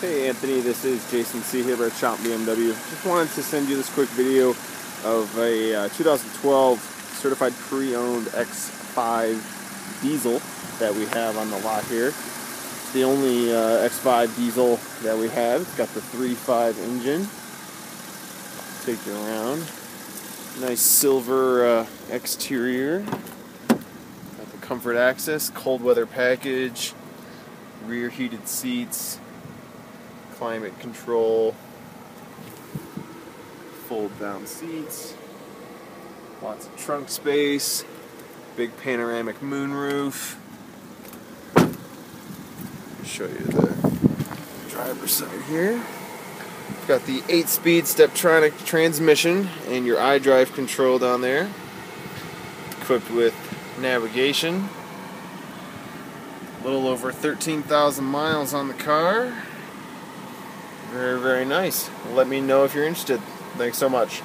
Hey Anthony, this is Jason C. here at Schomp BMW. Just wanted to send you this quick video of a uh, 2012 certified pre-owned X5 diesel that we have on the lot here. It's the only uh, X5 diesel that we have. It's got the 3.5 engine. Take you around. Nice silver uh, exterior. Got the comfort access, cold weather package, rear heated seats, climate control, fold down seats, lots of trunk space, big panoramic moonroof. Show you the driver's side here. Got the 8-speed Steptronic transmission and your iDrive control down there. Equipped with navigation. A little over 13,000 miles on the car. Very, very nice. Let me know if you're interested. Thanks so much.